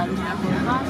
You.